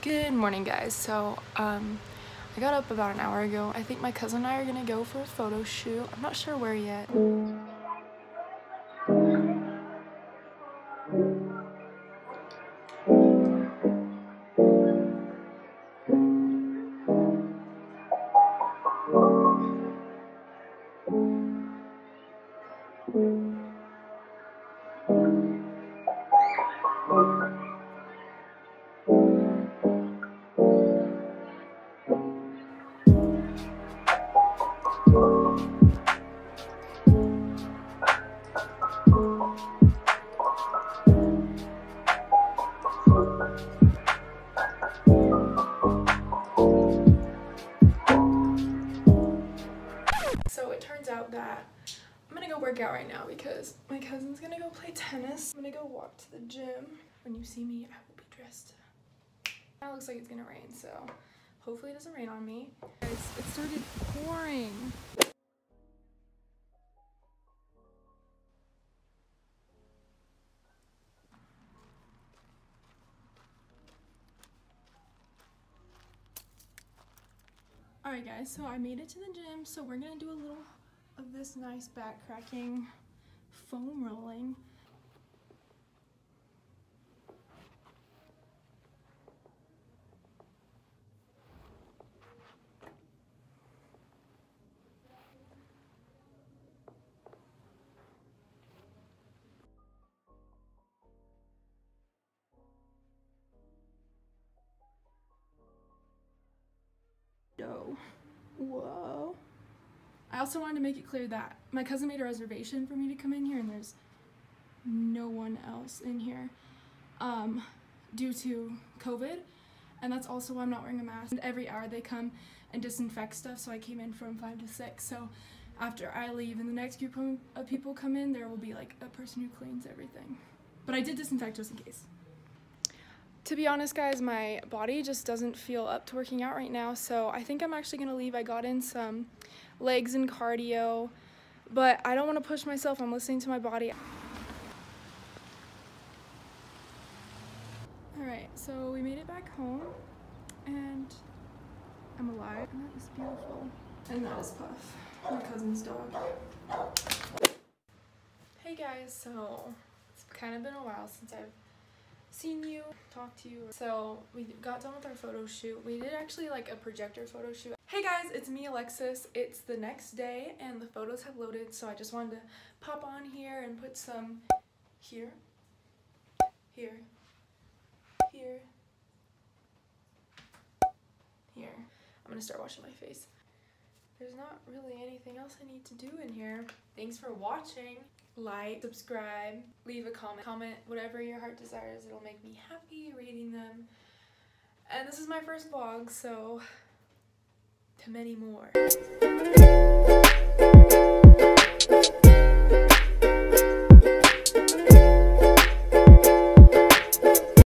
Good morning guys. So um I got up about an hour ago. I think my cousin and I are gonna go for a photo shoot. I'm not sure where yet. So it turns that I'm gonna go work out right now because my cousin's gonna go play tennis. I'm gonna go walk to the gym. When you see me, I will be dressed. Now It looks like it's gonna rain, so hopefully it doesn't rain on me. Guys, it started pouring. Alright guys, so I made it to the gym, so we're gonna do a little of this nice back cracking foam rolling. I also wanted to make it clear that my cousin made a reservation for me to come in here and there's no one else in here um, due to COVID. And that's also why I'm not wearing a mask. And every hour they come and disinfect stuff, so I came in from 5 to 6. So after I leave and the next group of people come in, there will be like a person who cleans everything. But I did disinfect just in case. To be honest, guys, my body just doesn't feel up to working out right now, so I think I'm actually gonna leave. I got in some legs and cardio, but I don't want to push myself. I'm listening to my body. Alright, so we made it back home, and I'm alive, and that is beautiful. And that is Puff, my cousin's dog. Hey guys, so it's kind of been a while since I've seen you, talked to you. So we got done with our photo shoot. We did actually like a projector photo shoot. Hey guys, it's me Alexis. It's the next day and the photos have loaded so I just wanted to pop on here and put some here, here, here, here. I'm gonna start washing my face. There's not really anything else I need to do in here. Thanks for watching. Like, subscribe, leave a comment, comment whatever your heart desires. It'll make me happy reading them. And this is my first vlog, so to many more.